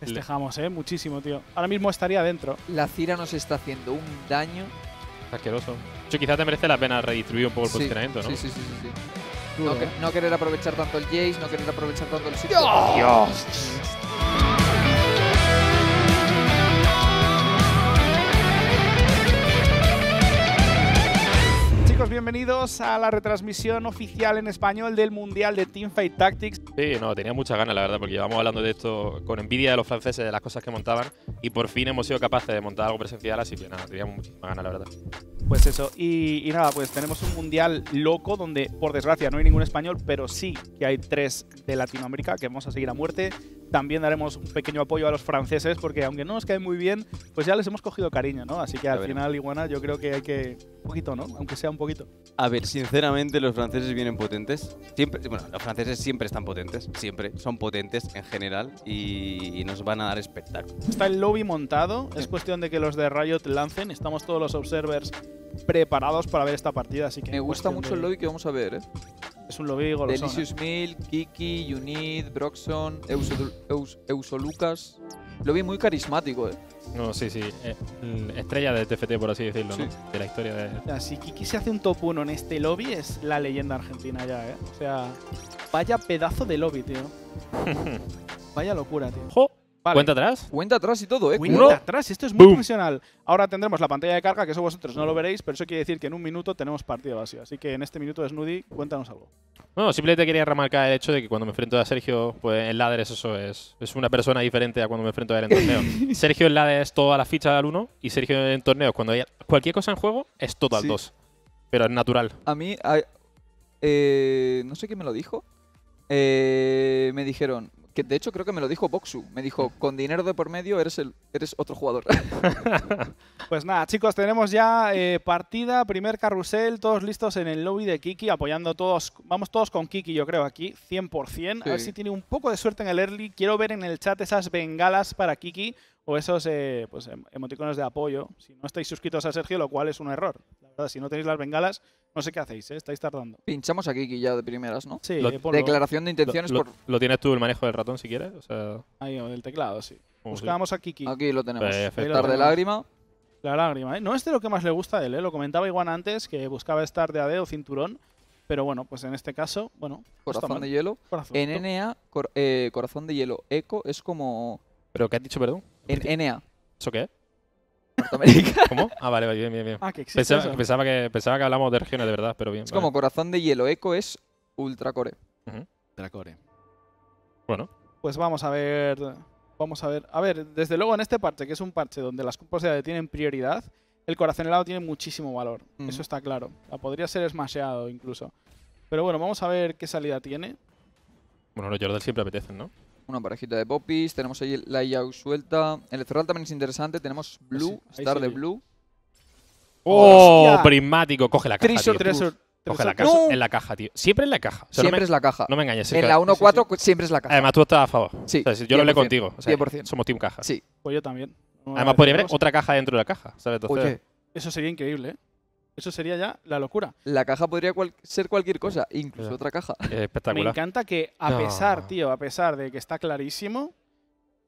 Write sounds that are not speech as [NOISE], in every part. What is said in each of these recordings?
Festejamos, ¿eh? Muchísimo, tío. Ahora mismo estaría dentro. La Cira nos está haciendo un daño. Asqueroso. Hecho, quizás te merece la pena redistribuir un poco el Sí, posicionamiento, ¿no? Sí, sí, sí, sí, sí. Duro, No, que- ¿eh? no querer aprovechar tanto el Jace, no querer aprovechar tanto el sitio. Dios. Bienvenidos a la retransmisión oficial en español del Mundial de Teamfight Tactics. Sí, no, tenía muchas ganas, la verdad, porque llevamos hablando de esto con envidia de los franceses, de las cosas que montaban, y por fin hemos sido capaces de montar algo presencial, así que nada, teníamos muchísimas ganas, la verdad. Pues eso, y, y nada, pues tenemos un mundial loco donde, por desgracia, no hay ningún español, pero sí que hay tres de Latinoamérica que vamos a seguir a muerte. También daremos un pequeño apoyo a los franceses, porque aunque no nos caen muy bien, pues ya les hemos cogido cariño, ¿no? Así que al final, Iguana, yo creo que hay que. Un poquito, ¿no? Aunque sea un poquito. A ver, sinceramente los franceses vienen potentes. Siempre, bueno, los franceses siempre están potentes, siempre. Son potentes en general y, y nos van a dar espectáculo. Está el lobby montado, es cuestión de que los de Riot lancen. Estamos todos los observers preparados para ver esta partida, así que. Me gusta mucho de- el lobby que vamos a ver, ¿eh? Es un lobby golosón. ¿eh? Delicious Milk, Kiki, Unid, Broxon, Euso, Eus- Euso Lucas. Lobby muy carismático, ¿eh? No, sí, sí. eh, mm, estrella de TFT, por así decirlo, Sí. ¿no? De la historia de. O sea, si Kiki se hace un top 1 en este lobby, es la leyenda argentina ya, ¿eh? O sea, vaya pedazo de lobby, tío. [LAUGHS] Vaya locura, tío. ¡Jo! Vale. ¿Cuenta atrás? Cuenta atrás y todo, ¿eh? Cuenta atrás, esto es muy Boom. profesional. Ahora tendremos la pantalla de carga, que eso vosotros no lo veréis, pero eso quiere decir que en un minuto tenemos partido vacío. Así que en este minuto de Snoody, cuéntanos algo. No, simplemente quería remarcar el hecho de que cuando me enfrento a Sergio, pues en ladder eso es, es una persona diferente a cuando me enfrento a él en torneo. [LAUGHS] Sergio en ladder es toda la ficha al 1 y Sergio en torneos, cuando hay cualquier cosa en juego, es todo al Sí. 2. Pero es natural. A mí, a- eh, no sé quién me lo dijo. Eh, me dijeron, que de hecho creo que me lo dijo Boxu. Me dijo, con dinero de por medio eres, el, eres otro jugador. [LAUGHS] Pues nada, chicos, tenemos ya eh, partida, primer carrusel, todos listos en el lobby de Kiki, apoyando todos. Vamos todos con Kiki, yo creo, aquí, 100%. A ver Sí. si tiene un poco de suerte en el early. Quiero ver en el chat esas bengalas para Kiki o esos eh, pues, em- emoticonos de apoyo. Si no estáis suscritos a Sergio, lo cual es un error. La verdad, si no tenéis las bengalas, no sé qué hacéis, ¿eh? estáis tardando. Pinchamos a Kiki ya de primeras, ¿no? Sí, Lo- eh, Declaración de intenciones lo- por... lo tienes tú el manejo del ratón si quieres. O sea, ahí, o del teclado, sí. Buscamos a Kiki. Aquí lo tenemos. Tarde tenemos. lágrima. La lágrima, ¿eh? No es de lo que más le gusta a él, ¿eh? Lo comentaba Iguana antes, que buscaba estar de AD o cinturón. Pero bueno, pues en este caso, bueno, Corazón de hielo. Corazoncito. En NA, cor- eh, corazón de hielo. Eco es como... ¿Pero qué has dicho, perdón? En NA, ¿Eso qué es? Norteamérica. [LAUGHS] ¿Cómo? Ah, vale, vale, bien, bien, bien. Ah, que existe Pensaba, eso. pensaba que, pensaba que hablamos de regiones de verdad, pero bien. es vale. como corazón de hielo. Eco es ultracore. Dracore. Bueno, Pues vamos a ver. Vamos a ver. A ver, desde luego en este parche, que es un parche donde las cupos de AD tienen prioridad, el corazón helado tiene muchísimo valor. Eso está claro. Podría ser smasheado incluso. Pero bueno, vamos a ver qué salida tiene. bueno, los Jordan siempre apetecen, ¿no? Una parejita de popis. Tenemos ahí la Yao suelta. El Ezreal también es interesante. Tenemos Blue, ahí Star sí. de Blue. ¡Oh! ¡Hostia! prismático. Coge la caja, Treasure tío. Treasure- Coge la caja. ¡No! En la caja, tío. Siempre en la caja. O sea, siempre no, es la caja. no me engañes. en que- la 1-4 sí, siempre es la caja. Además, tú estás a favor. Sí, O sea, yo lo hablé 100%, contigo. O sea, 100%. Somos team caja. Sí. Pues yo también. Además, podría haber otra caja dentro de la caja. ¿sabes? Entonces, Oye, Eso sería increíble, ¿eh? Eso sería ya la locura. la caja podría cual- ser cualquier cosa, incluso otra caja. es Me espectacular. encanta que, a No. pesar, tío, a pesar de que está clarísimo,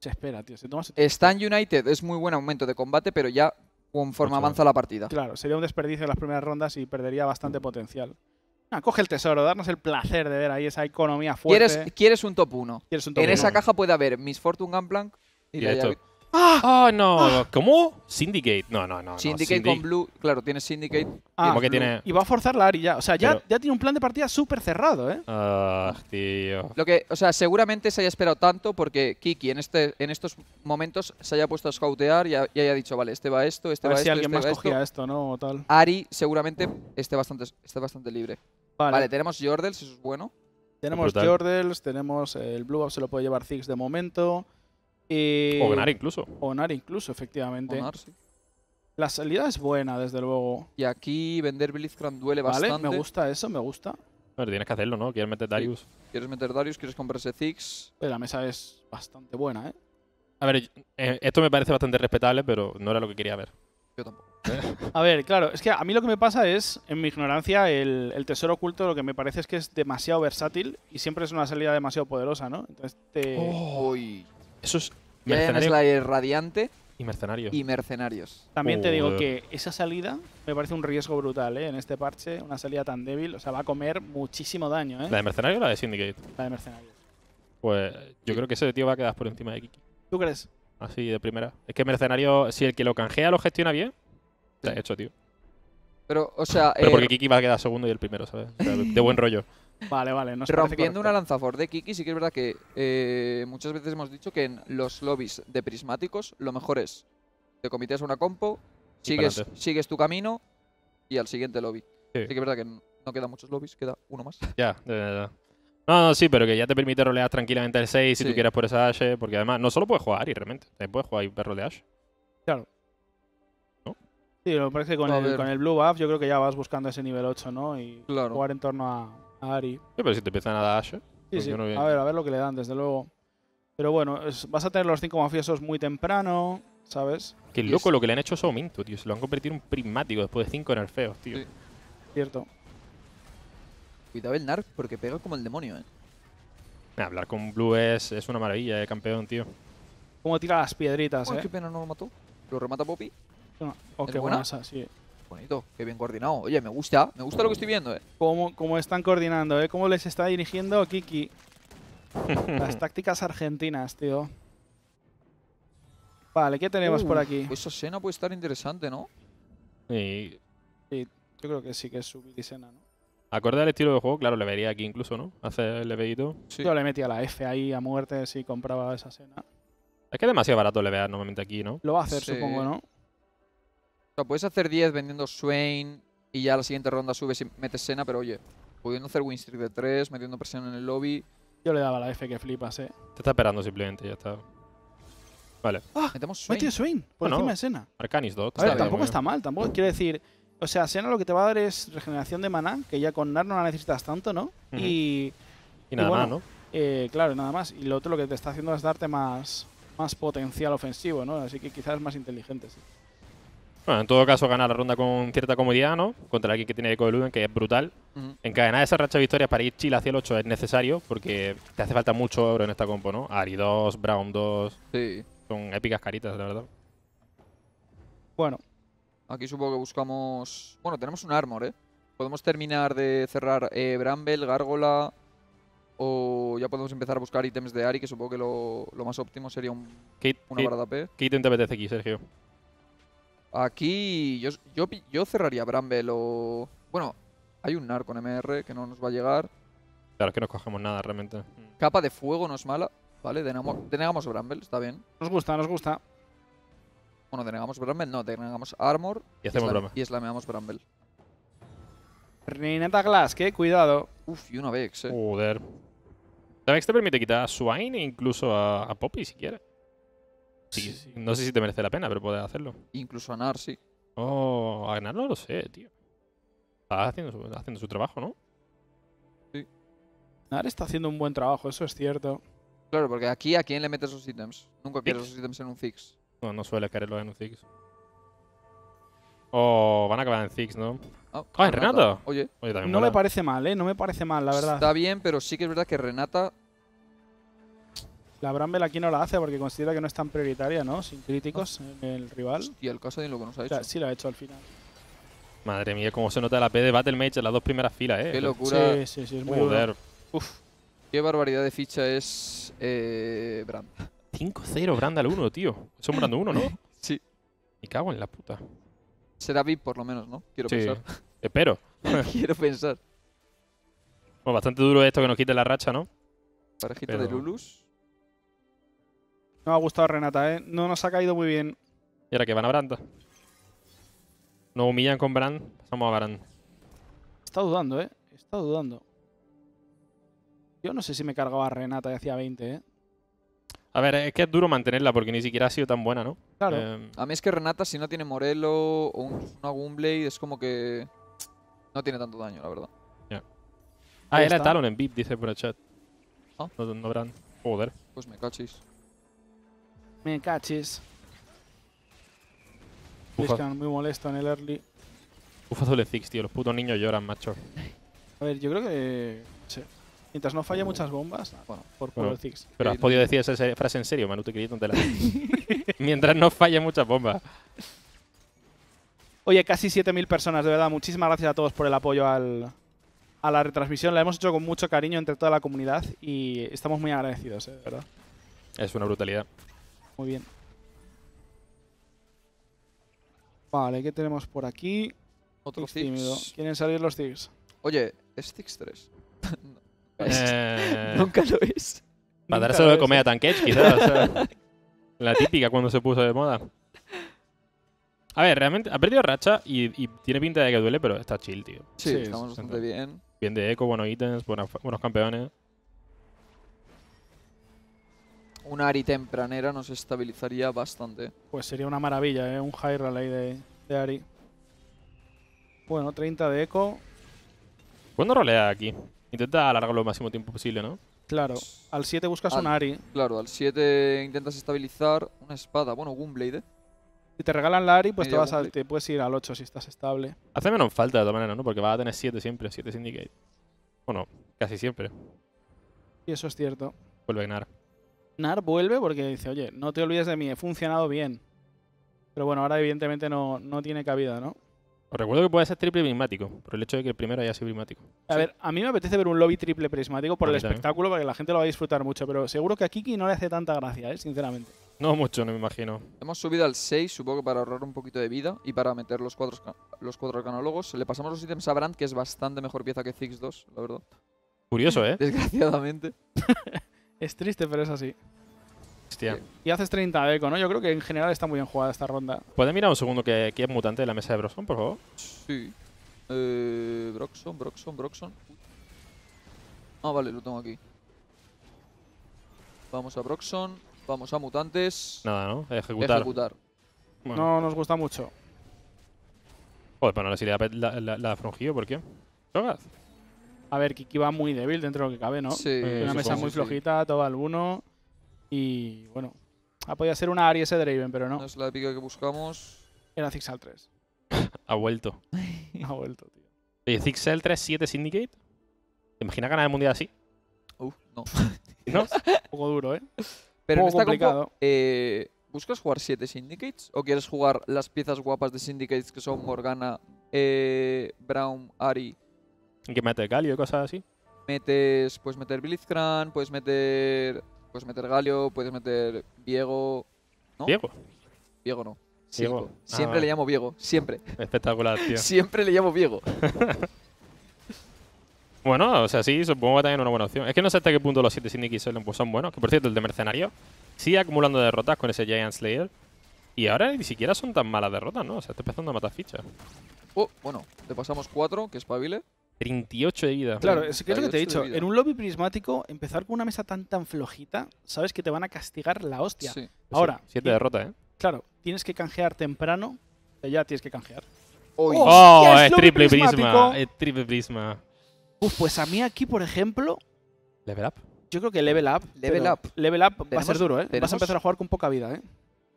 se espera, tío. Se toma Stan United es muy buen aumento de combate, pero ya conforme Mucho. avanza la partida. Claro, sería un desperdicio en las primeras rondas y perdería bastante potencial. Ah, coge el tesoro, darnos el placer de ver ahí esa economía fuerte. ¿Quieres, quieres un top 1. ¿Quieres un top En uno? esa caja puede haber Miss Fortune Gunplank y, Y la llave. ¡Ah, no! ¿Cómo? Syndicate. No, no, no. no, Syndicate con Blue. Claro, tienes Syndicate. Ah, Como que Blue. tiene. Y va a forzar la Ari ya. O sea, ya, Pero- ya tiene un plan de partida súper cerrado, ¿eh? Ah, tío. Lo que, o sea, seguramente se haya esperado tanto porque Kiki en este en estos momentos se haya puesto a scoutear y, ha- y haya dicho, vale, este va esto, este A ver va si esto, alguien este más va cogía esto. esto, ¿no? O tal. Ari seguramente esté bastante, esté bastante libre. Vale. Vale, tenemos Jordels, eso es bueno. tenemos. Jordels, tenemos el Blue Up se lo puede llevar Ziggs de momento. Y... O ganar incluso. O Nar incluso, efectivamente. Onar, sí. La salida es buena, desde luego. Y aquí vender Blitzcrank duele Vale, bastante. me gusta eso, me gusta. Pero tienes que hacerlo, ¿no? Quieres meter Darius. ¿Quieres meter Darius? ¿Quieres comprarse Ziggs? Eh, La mesa es bastante buena, ¿eh? A ver, eh, esto me parece bastante respetable, pero no era lo que quería ver. Yo tampoco. [LAUGHS] A ver, claro, es que a mí lo que me pasa es, en mi ignorancia, el, el tesoro oculto lo que me parece es que es demasiado versátil y siempre es una salida demasiado poderosa, ¿no? Entonces te... Uy. Eso es Mercenario Slayer Radiante y mercenario. y Mercenarios. También te digo que esa salida me parece un riesgo brutal, ¿eh? En este parche, una salida tan débil, o sea, va a comer muchísimo daño, ¿eh? ¿La de mercenario o la de Syndicate? La de mercenarios. Pues yo creo que ese tío va a quedar por encima de Kiki. ¿Tú crees? Así de primera. Es que mercenario, si el que lo canjea lo gestiona bien, se ha hecho, tío. Pero, o sea, Pero eh, porque Kiki va a quedar segundo y el primero, ¿sabes? O sea, de buen rollo. Vale, vale. Nos rompiendo una lanza a favor de Kiki, sí que es verdad que eh, muchas veces hemos dicho que en los lobbies de prismáticos lo mejor es te comites a una compo, sigues, sigues tu camino y al siguiente lobby. Sí. Sí que es verdad que no quedan muchos lobbies, queda uno más. Ya, ya, ya. No, no, sí, pero que ya te permite rolear tranquilamente el 6 si Sí. tú quieres por esa Ashe, porque además no solo puedes jugar Ari realmente, también puedes jugar perro de Ash. Sí, me parece que con el, con el Blue Buff yo creo que ya vas buscando ese nivel 8, ¿no? Y Claro. jugar en torno a Ari. Sí, pero si te empiezan a dar Ashe. Sí, pues sí. yo no vi- A ver, a ver lo que le dan, desde luego. Pero bueno, es- vas a tener los cinco mafiosos muy temprano, ¿sabes? Qué loco es- lo que le han hecho a Sominto, tío. Se lo han convertido en un prismático después de 5 nerfeos, tío. Sí. Cierto. Cuidado el Narc porque pega como el demonio, ¿eh? Nah, hablar con Blue es, es una maravilla de campeón, tío. Cómo tira las piedritas, Uy, ¿eh? qué pena no lo mató. Lo remata Poppy. No, Oh, ¿Es qué buena? buena esa, sí. Bonito, qué bien coordinado. Oye, me gusta, me gusta lo que estoy viendo, ¿eh? Cómo, cómo están coordinando, ¿eh? Cómo les está dirigiendo Kiki. [LAUGHS] Las tácticas argentinas, tío. Vale, ¿qué tenemos por Uh, aquí? Pues esa escena puede estar interesante, ¿no? Y Yo creo que sí que es su Sena, ¿no? acorde al estilo de juego, claro, le vería aquí incluso, ¿no? Hacer el leveíto. Sí. Yo le metía la F ahí a muerte si compraba esa escena. Es que es demasiado barato levear normalmente aquí, ¿no? Lo va a hacer, Sí. supongo, ¿no? Sea, puedes hacer 10 vendiendo Swain y ya la siguiente ronda subes y metes Sena, pero oye, pudiendo hacer win streak de 3, metiendo presión en el lobby. Yo le daba la F que flipas, ¿eh? Te está esperando simplemente, ya está. Vale. ¡Ah! Metemos Swain. Metió Swain por Bueno, encima de Sena. Arcanis 2. A Está ver, bien, tampoco está mal, tampoco quiero decir. O sea, Sena lo que te va a dar es regeneración de maná, que ya con Nar no la necesitas tanto, ¿no? Y Y nada bueno, más, ¿no? eh, claro, nada más. Y lo otro lo que te está haciendo es darte más, más potencial ofensivo, ¿no? Así que quizás es más inteligente, sí. Bueno, en todo caso, ganar la ronda con cierta comodidad, ¿no? Contra alguien que tiene eco de Luden, que es brutal. Ujú. Encadenar esa racha de victorias para ir chill hacia el 8 es necesario porque te hace falta mucho oro en esta compo, ¿no? Ari 2, Brown 2, Sí. son épicas caritas, la verdad. Bueno, Aquí supongo que buscamos. Bueno, tenemos un armor, ¿eh? Podemos terminar de cerrar eh, Bramble, Gárgola. O ya podemos empezar a buscar ítems de Ari, que supongo que lo, lo más óptimo sería un, ¿Qué, una qué, barra de AP. qué ítem te apetece aquí, Sergio? Aquí yo, yo, cerraría Bramble o... Bueno, hay un Nar con MR que no nos va a llegar. Claro, es que no cogemos nada realmente. Capa de fuego no es mala. Vale, denegamos, denegamos Bramble, está bien. nos gusta, nos gusta. Bueno, denegamos Bramble, no, denegamos Armor Y hacemos broma. y slameamos Bramble. Reineta Glass, que cuidado. Uf, y una Vex, eh. Joder. La Vex te permite quitar a Swain e incluso a, a Poppy si quieres. Sí, No sé si te merece la pena, pero puedes hacerlo. Incluso a Nar, sí. Oh, a ganar no lo sé, tío. Está haciendo su, haciendo su trabajo, ¿no? Nar está haciendo un buen trabajo, eso es cierto. Claro, porque aquí a quién le metes esos ítems. Nunca quieres Fix. esos ítems en un fix. No, no suele quererlo en un Ziggs. Oh, van a acabar en Ziggs, ¿no? Ah, Ah, ¿en Renata? Oye, Oye, también No mola. me parece mal, ¿eh? No me parece mal, la verdad. está bien, pero sí que es verdad que Renata La Bramble aquí no la hace porque considera que no es tan prioritaria, ¿no? Sin críticos en el rival. y el Casadin lo que nos ha O hecho. sea, sí lo ha hecho al final. Madre mía, cómo se nota la P de Battle Mage en las dos primeras filas, eh. Qué locura. Sí, sí, sí, es muy. Joder. Qué barbaridad de ficha es eh, Brand. [LAUGHS] 5-0 Brandal 1, tío. Es un Brand 1, ¿no? [LAUGHS] Sí. Me cago en la puta. Será VIP por lo menos, ¿no? Quiero Sí. pensar. [LAUGHS] Espero. Quiero pensar. Bueno, bastante duro esto que nos quite la racha, ¿no? Parejita de Lulus. No me ha gustado Renata, ¿eh? No nos ha caído muy bien. Y ahora que van a Brand. Nos humillan con Brand, pasamos a Brand. Está dudando, ¿eh? Está dudando. Yo no sé si me cargaba a Renata y hacía 20, ¿eh? A ver, es que es duro mantenerla porque ni siquiera ha sido tan buena, ¿no? Claro. Eh, A mí es que Renata, si no tiene Morelo o un, una Gunblade, es como que no tiene tanto daño, la verdad. ah, Ahí era está. Talon en VIP, dice por el chat. Ah. No, no Brand. Joder. Pues me cachis. Me cachis. Blitzcrank muy molesto en el early. Ufa doble Ziggs, tío. Los putos niños lloran, macho. A ver, yo creo que... sí. Mientras no falle muchas bombas, Bueno, por Bueno. el Ziggs. Pero has no. podido decir esa se- frase en serio, Manu, te quería tontelar. [LAUGHS] Mientras no falle muchas bombas. Oye, casi 7.000 personas, de verdad. Muchísimas gracias a todos por el apoyo al, a la retransmisión. La hemos hecho con mucho cariño entre toda la comunidad y estamos muy agradecidos, eh, de verdad. Es una brutalidad. Muy bien. Vale, ¿qué tenemos por aquí? otro Ziggs tímido. ¿Quieren salir los Ziggs? Oye, ¿es Ziggs 3? No. Eh, [LAUGHS] Nunca lo es. para dárselo lo de comer a Tankech, quizás. o sea, [LAUGHS] la típica cuando se puso de moda. A ver, realmente ha perdido racha y, y tiene pinta de que duele, pero está chill, tío. Sí, Sí, estamos bastante bien. Bien de eco, buenos ítems, buenos, buenos campeones. Una Ari tempranera nos estabilizaría bastante. Pues sería una maravilla, ¿eh? Un high rally de, de Ari. Bueno, 30 de eco. ¿Cuándo rolea aquí? Intenta alargarlo lo máximo tiempo posible, ¿no? Claro, al 7 buscas Al- un Ari. Claro, al 7 intentas estabilizar una espada. Bueno, Gunblade, ¿eh? Si te regalan la Ari, pues te, vas a, te puedes ir al 8 si estás estable. Hace menos falta de todas maneras, ¿no? Porque va a tener 7 siempre, 7 Syndicate. Bueno, casi siempre. Y eso es cierto. Vuelve a ganar. Nar vuelve porque dice, oye, no te olvides de mí, he funcionado bien. Pero bueno, ahora evidentemente no, no tiene cabida, ¿no? Os recuerdo que puede ser triple prismático, por el hecho de que el primero haya sido prismático. A Sí. ver, a mí me apetece ver un lobby triple prismático por el también. espectáculo, porque la gente lo va a disfrutar mucho, pero seguro que a Kiki no le hace tanta gracia, ¿eh? sinceramente. No mucho, no me imagino. Hemos subido al 6, supongo que para ahorrar un poquito de vida y para meter los cuatro, los cuatro arcanólogos. Le pasamos los ítems a Brand, que es bastante mejor pieza que Ziggs 2, la verdad. Curioso, ¿eh? [LAUGHS] Desgraciadamente. [LAUGHS] Es triste, pero es así. Hostia. Sí. Y haces 30 de eco, ¿no? Yo creo que en general está muy bien jugada esta ronda. ¿Puedes mirar un segundo que, que es mutante de la mesa de Broson, por favor? Sí. Eh, Broxon, Broxon, Broxon. Ah, vale, lo tengo aquí. Vamos a Broxon. Vamos a mutantes. Nada, ¿no? Ejecutar. Ejecutar. Bueno. No nos gusta mucho. Joder, pues no le sirve la, la, la, la ¿por qué? Cho'Gath. A ver, Kiki va muy débil dentro de lo que cabe, ¿no? Sí, Eh, Una mesa muy sí. flojita, todo al 1. Y bueno, ha podido ser una Ari ese Draven, pero No no. es la épica que buscamos. Era Ziggs al 3. Ha vuelto. [LAUGHS] Ha vuelto, tío. Oye, Ziggsel 3-7 Syndicate. ¿Te imaginas ganar el mundial así? Uf, no. [LAUGHS] ¿No? Un poco duro, ¿eh? Pero en Poco compo, complicado. eh, ¿buscas jugar 7 Syndicates? ¿O quieres jugar las piezas guapas de Syndicates que son Morgana, eh, Brown, Ari? ¿En qué mete Galio y cosas así? Metes, puedes meter Blitzcrank, puedes meter, puedes meter Galio, puedes meter Viego. ¿No? Diego. Viego no. Viego. Ah, Siempre vale. le llamo Viego, siempre. Espectacular, tío. [LAUGHS] Siempre le llamo Viego. [LAUGHS] Bueno, o sea, sí, supongo que también es una buena opción. Es que no sé hasta qué punto los 7 Syndicates son- pues son buenos. Que por cierto, el de Mercenario sigue acumulando derrotas con ese Giant Slayer. Y ahora ni siquiera son tan malas derrotas, ¿no? O sea, está empezando a matar fichas. Oh, bueno, te pasamos 4, que es pabile. 38 de vida. Claro, es que es lo que te he 38 de dicho. En un lobby prismático, empezar con una mesa tan tan flojita, sabes que te van a castigar la hostia. Sí. Ahora, 7 ti- derrotas, ¿eh? claro, tienes que canjear temprano. que Ya tienes que canjear. Oh. ¡Oh! ¡Hostia, es triple prismático! prisma. Es triple prisma. Uf, pues a mí aquí, por ejemplo, Level up. yo creo que level up. Level up. Level up va a ser duro, ¿eh? Vas a empezar a jugar con poca vida, ¿eh?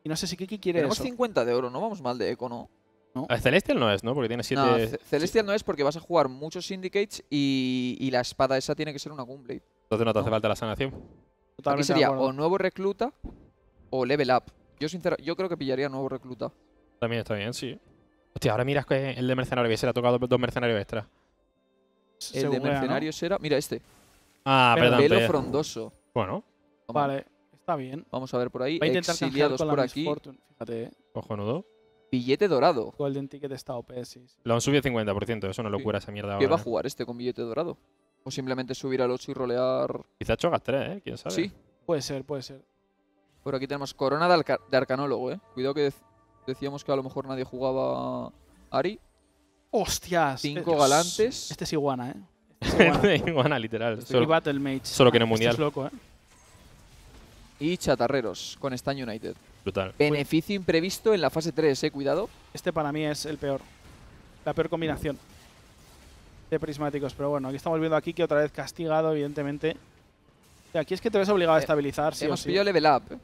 Y no sé si Kiki quiere tenemos eso. 50 de oro, no vamos mal de eco, ¿no? Eh, Celestial no es, ¿no? Porque tiene 7. No, Ce- Celestial no es porque vas a jugar muchos Syndicates y, y la espada esa tiene que ser una Gunblade. Entonces no te hace no. falta la sanación. Totalmente Aquí sería o nuevo recluta o level up. Yo sincera, yo creo que pillaría nuevo recluta. También está bien, sí. Hostia, ahora miras que el de mercenario que se le ha tocado dos mercenarios extra. Se El de buguea, ¿no? era, mira este, Ah, Pero perdón. velo pero- frondoso. Bueno, Toma, Vale, está bien. Vamos a ver por ahí, Va a intentar exiliados con la por Miss aquí. Fíjate, ¿eh? cojonudo. Billete dorado. Golden Ticket está OP, sí. sí. Lo han subido 50%. Es una locura esa mierda ¿Qué ahora. va a jugar este con billete dorado? O simplemente subir al 8 y rolear. Quizá Chogas 3, ¿eh? ¿Quién sabe? Sí. Puede ser, puede ser. Por aquí tenemos corona de, arca- de arcanólogo, eh. Cuidado que dec- decíamos que a lo mejor nadie jugaba Ari. ¡Hostias! Cinco Eh, galantes. Este es iguana, ¿eh? Este es [LAUGHS] iguana. Iguana, literal. y Solo- Battle Mage. solo que no mundial. Este es loco, ¿eh? Y chatarreros con Stan United. Brutal. Beneficio imprevisto en la fase 3, eh. Cuidado. Este para mí es el peor. La peor combinación de prismáticos. Pero bueno, aquí estamos viendo aquí que otra vez castigado, evidentemente. Y aquí es que te ves obligado a Eh, estabilizar, sí o Hemos sí. pillado level up. eh.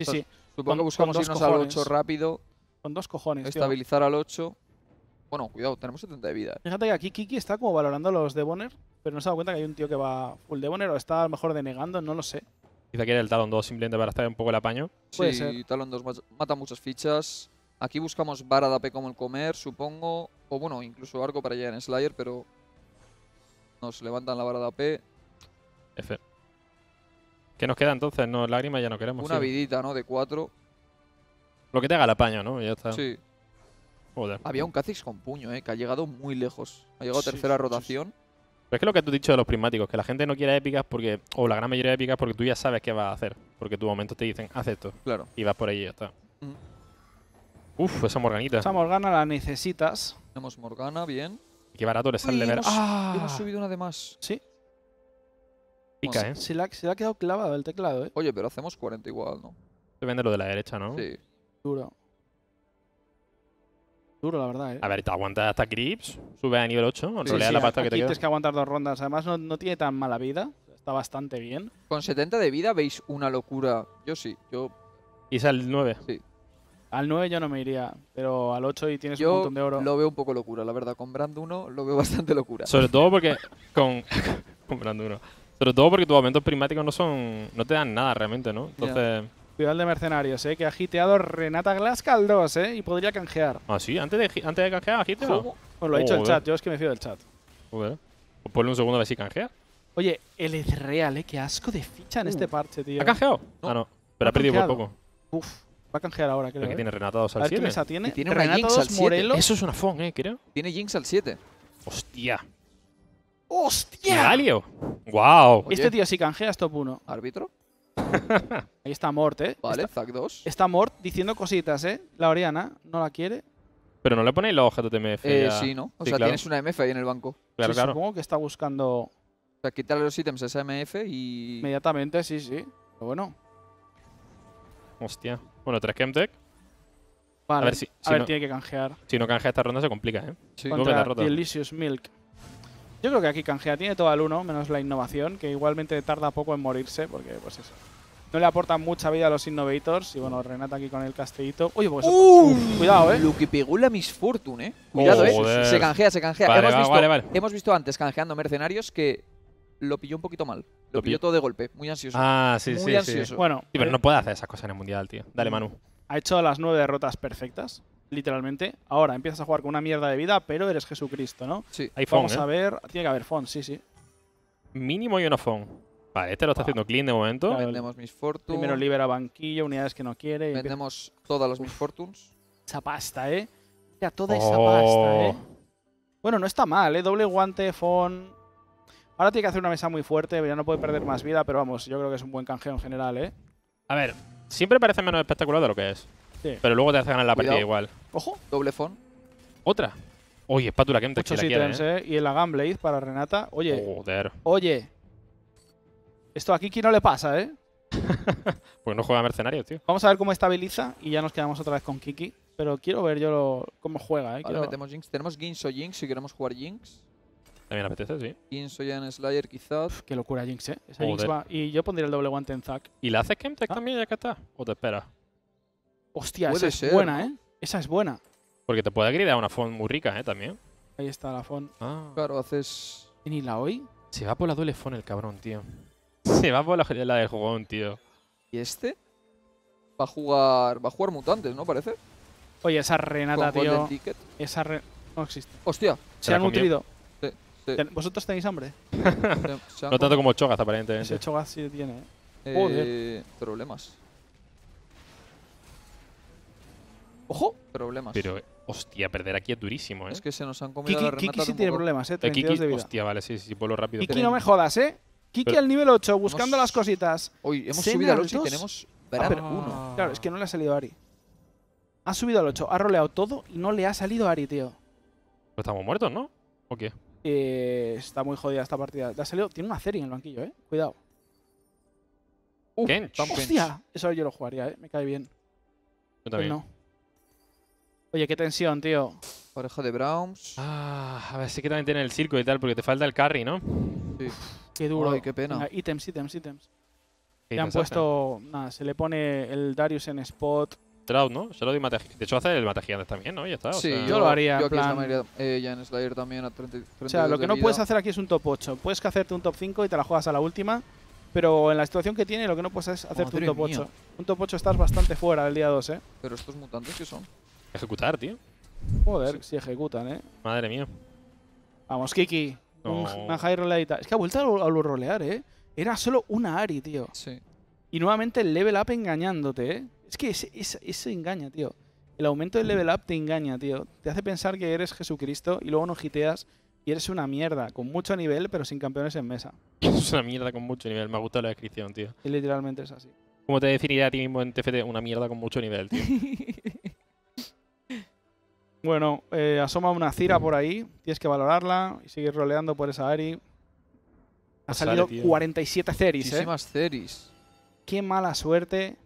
Sí, sí. Supongo que buscamos irnos al cojones. 8 rápido, Con dos cojones, tío. estabilizar al 8. Bueno, cuidado, tenemos 70 de vida. eh. Fíjate que aquí Kiki está como valorando los de Bonner pero no se ha dado cuenta que hay un tío que va full Debonair o está a lo mejor denegando, no lo sé. Quizá quiere el talón 2 simplemente para estar un poco el apaño. Puede sí, ser. Talon 2 ma- mata muchas fichas. Aquí buscamos vara de AP como el comer, supongo. O bueno, incluso arco para llegar en Slayer, pero nos levantan la vara de AP. F. ¿Qué nos queda entonces? No, lágrimas ya no queremos. Una sí. vidita, ¿no? De 4. Lo que te haga el apaño, ¿no? Ya está. Sí. Joder. Había un Kha'Zix con puño, ¿eh? Que ha llegado muy lejos. Ha llegado a Sí, tercera sí, sí, rotación. Pero es que lo que tú has dicho de los prismáticos, que la gente no quiere épicas porque, o la gran mayoría de épicas porque tú ya sabes qué vas a hacer. Porque tu momento te dicen, haz esto. Claro. Y vas por ahí y ya está. Mm. Uf, esa morganita. Esa Morgana la necesitas. Tenemos Morgana, bien. Qué barato le sale Uy, ver. hemos- ¡Ah! Hemos subido una de más. Sí. Pica, ¿eh? Se le, ha, se le ha quedado clavado el teclado, ¿eh? Oye, pero hacemos 40 igual, ¿no? Depende de lo de la derecha, ¿no? Sí. Duro. Duro, la verdad, ¿eh? A ver, te aguantas hasta Grips, subes a nivel 8, Sí, roleas sí, la pasta que te queda. tienes que aguantar dos rondas. Además, no, no tiene tan mala vida. Está bastante bien. Con 70 de vida veis una locura. Yo sí. Yo, Y sale el 9. Al 9 yo no me iría, pero al 8 y tienes un yo montón de oro. lo veo un poco locura, la verdad. Con Brand 1 lo veo [LAUGHS] bastante locura. Sobre todo porque con [LAUGHS] comprando uno. Sobre todo porque tus aumentos prismáticos no son no te dan nada realmente, ¿no? Entonces, Cuidado el de mercenarios, ¿eh? Que ha hiteado Renata Glaska al 2, ¿eh? Y podría canjear. ah, sí, antes de antes de canjear, agite o ¿Cómo? Pues lo ha dicho el Joder. chat, yo es que me fío del chat. Joder. Pues ponle un segundo a ver si canjea. Oye, el Ezreal, ¿eh? Qué asco de ficha en este parche, tío. ¿Ha canjeado? No. Ah, no. Pero Ha ha perdido por poco. Uf, va a canjear ahora, creo. ¿eh? tiene renatados A al ver qué 7. mesa tiene. Que tiene Renata Jinx al 2 siete. Morelos. Eso es una Fon, eh, creo. Tiene Jinx al 7. Hostia. ¡Hostia! ¡Galio! ¡Wow! Este tío, si canjea, es top 1. ¿Árbitro? [LAUGHS] Ahí está Mort, ¿eh? Vale, Está, Zac 2. está Mort diciendo cositas, ¿eh? La Oriana no la quiere. Pero no le ponéis los objetos de MF. Eh, ya? sí, ¿no? O Sí, sea, claro. tienes una MF ahí en el banco. Claro, Sí, claro. Supongo que está buscando O sea, quitarle los ítems a esa MF y. inmediatamente, sí, sí. Pero bueno. Hostia. Bueno, 3 Chemtech. Vale. A ver si- si ver, no- tiene que canjear. Si no canjea esta ronda se complica, ¿eh? Sí. Contra queda roto. Delicious Milk. Yo creo que aquí canjea. Tiene todo al 1, menos la innovación, que igualmente tarda poco en morirse, porque pues eso. No le aportan mucha vida a los Innovators. Y bueno, Renata aquí con el castellito. Oye, pues ¡Uh! Cuidado, eh. Lo que pegó la Miss Fortune, eh. Cuidado, Joder. eh. Se canjea, se canjea. Vale, hemos, va, visto, vale, vale. hemos visto antes canjeando mercenarios que lo pilló un poquito mal. Lo, Lo pilló pill- todo de golpe. Muy ansioso. Ah, sí, Muy sí, sí. ansioso. Bueno, Sí, pero eh, no puede hacer esas cosas en el mundial, tío. Dale, Mm. Manu. ha hecho las nueve derrotas perfectas, literalmente. Ahora empiezas a jugar con una mierda de vida, pero eres Jesucristo, ¿no? Sí. Hay Vamos ¿eh? a ver. Tiene que haber Fon, sí, sí. Mínimo y una Fon. Vale, este lo está Ah. haciendo clean de momento. Claro. Vendemos Miss Fortune. Primero libera banquillo, unidades que no quiere. Y empieza- vendemos todas las Miss Fortunes. esa pasta, ¿eh? Mira, toda esa Oh. pasta, ¿eh? Bueno, no está mal, ¿eh? Doble guante, Fon. Ahora tiene que hacer una mesa muy fuerte, ya no puede perder más vida, pero vamos, yo creo que es un buen canjeo en general, ¿eh? A ver, siempre parece menos espectacular de lo que es. Sí. Pero luego te hace ganar la partida igual. Ojo, Doble Fon. Otra. Oye, espátula que te la quiere, ítems, ¿eh? ¿eh? Y el Gunblade para Renata. Oye, Joder. oye. Esto a Kiki no le pasa, ¿eh? [LAUGHS] Pues no juega mercenarios, tío. Vamos a ver cómo estabiliza y ya nos quedamos otra vez con Kiki. Pero quiero ver yo lo- cómo juega, ¿eh? Vale, Quiero- metemos Jinx. Tenemos Ginso Jinx si queremos jugar Jinx. También apetece, sí. Ginso ya en Slayer quizás. Qué locura Jinx, ¿eh? Esa Jinx va- Y yo pondría el doble guante en Zack. ¿Y la haces Chemtech Ah. también ya que está? ¿O te esperas? Hostia, Puede esa es buena, ¿no? ¿eh? Esa es buena. Porque te puede gridear una Fon muy rica, ¿eh? También. Ahí está la Fon. Ah. Claro, haces. ¿Y ni la hoy? Se va por la doble Fon el cabrón, tío. [LAUGHS] Se va por la, la del jugón, tío. ¿Y este? Va a jugar. Va a jugar mutantes, ¿no? Parece. Oye, esa Renata, Con tío. Ticket. Esa re- no existe. Hostia. Se la ha comió. nutrido. Sí, sí. ¿Vosotros tenéis hambre? [LAUGHS] Se- se han No tanto com- como Chogas, aparentemente. Ese Cho'Gath sí tiene, ¿eh? eh, Joder. Problemas. ¡Ojo! Problemas. Pero, hostia, perder aquí es durísimo, ¿eh? Es que se nos han comido Kiki, la Renata Kiki de sí tiene problemas, ¿eh? Eh, 32 Kiki, de vida. hostia, vale, sí, sí, vuelo rápido. Kiki, pero- no me jodas, ¿eh? Kiki Pero- al nivel 8, buscando Hemos- las cositas. Hoy hemos Senna subido al al 8 y dos. tenemos Ah, Brand pero- 1. Claro, es que no le ha salido Ari. Ha subido al 8, ha roleado todo y no le ha salido Ari, tío. Pues estamos muertos, ¿no? ¿O qué? Eh, está muy jodida esta partida. Le ha salido... Tiene una Ceri en el banquillo, ¿eh? Cuidado. Uf, Kench. ¡Hostia! Eso yo lo jugaría, ¿eh? Me cae bien. Yo también. no. Oye, qué tensión, tío. Pareja de Browns. Ah, a ver, sí que también tiene el circo y tal, porque te falta el carry, ¿no? Qué duro. Ay, qué pena. Venga, ítems, ítems, ítems. ¿Qué Le han puesto. Nada, se le pone el Darius en spot. Shroud, ¿no? Shroud y mata De hecho, hace el mata gigantes también, ¿no? Ya está. o Sí, sea- yo lo haría, Yo en plan- mayoría, eh, ya en Slayer también a 30, O sea, lo que no puedes hacer aquí es un top 8. Puedes que hacerte un top 5 y te la juegas a la última. Pero en la situación que tiene, lo que no puedes es hacerte un top mía. 8. Un top 8 estás bastante fuera del día 2, ¿eh? Pero estos mutantes que son. Ejecutar, tío. Joder, si ejecutan, ¿eh? Madre mía. Vamos, Kiki. No. Una high roleadita. Es que ha vuelto a, lo- rolear, ¿eh? Era solo una Ari, tío. Sí. Y nuevamente el level up engañándote, ¿eh? Es que ese, ese, ese engaña, tío. El aumento del level up te engaña, tío. Te hace pensar que eres Jesucristo y luego no giteas y eres una mierda, con mucho nivel, pero sin campeones en mesa. [LAUGHS] Es una mierda con mucho nivel. Me gusta la descripción, tío. Y literalmente es así. ¿Cómo te definiría a ti mismo en TFT? Una mierda con mucho nivel, tío. [LAUGHS] Bueno, eh, asoma una Cira por ahí. Tienes que valorarla y seguir roleando por esa Ari. Ha sale, salido tío. 47 Ceris, ¿eh? Muchísimas Ceris. Qué mala suerte.